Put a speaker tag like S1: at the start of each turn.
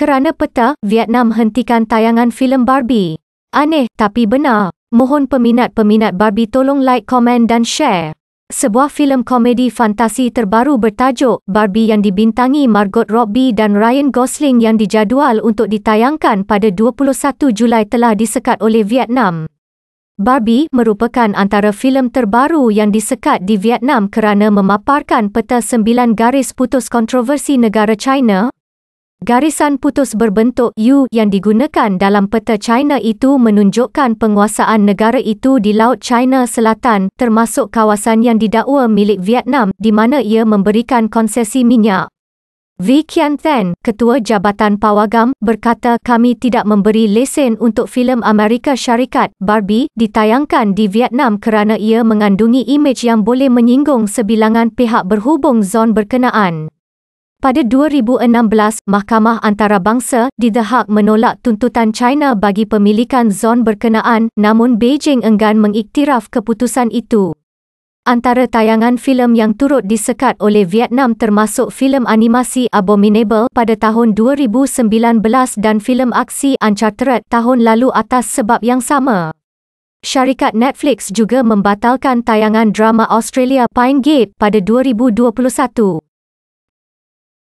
S1: Kerana peta, Vietnam hentikan tayangan filem Barbie. Aneh tapi benar. Mohon peminat-peminat Barbie tolong like, komen dan share. Sebuah filem komedi fantasi terbaru bertajuk Barbie yang dibintangi Margot Robbie dan Ryan Gosling yang dijadual untuk ditayangkan pada 21 Julai telah disekat oleh Vietnam. Barbie merupakan antara filem terbaru yang disekat di Vietnam kerana memaparkan peta sembilan garis putus kontroversi negara China Garisan putus berbentuk U yang digunakan dalam peta China itu menunjukkan penguasaan negara itu di Laut China Selatan termasuk kawasan yang didakwa milik Vietnam di mana ia memberikan konsesi minyak. V. Kian Then, Ketua Jabatan Pawagam, berkata kami tidak memberi lesen untuk filem Amerika Syarikat, Barbie, ditayangkan di Vietnam kerana ia mengandungi imej yang boleh menyinggung sebilangan pihak berhubung zon berkenaan. Pada 2016, Mahkamah Antarabangsa di The Hague menolak tuntutan China bagi pemilikan zon berkenaan namun Beijing enggan mengiktiraf keputusan itu. Antara tayangan filem yang turut disekat oleh Vietnam termasuk filem animasi Abominable pada tahun 2019 dan filem aksi Uncharted tahun lalu atas sebab yang sama. Syarikat Netflix juga membatalkan tayangan drama Australia Pine Gate pada 2021.